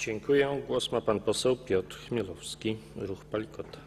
Dziękuję. Głos ma pan poseł Piotr Chmielowski, Ruch Palikota.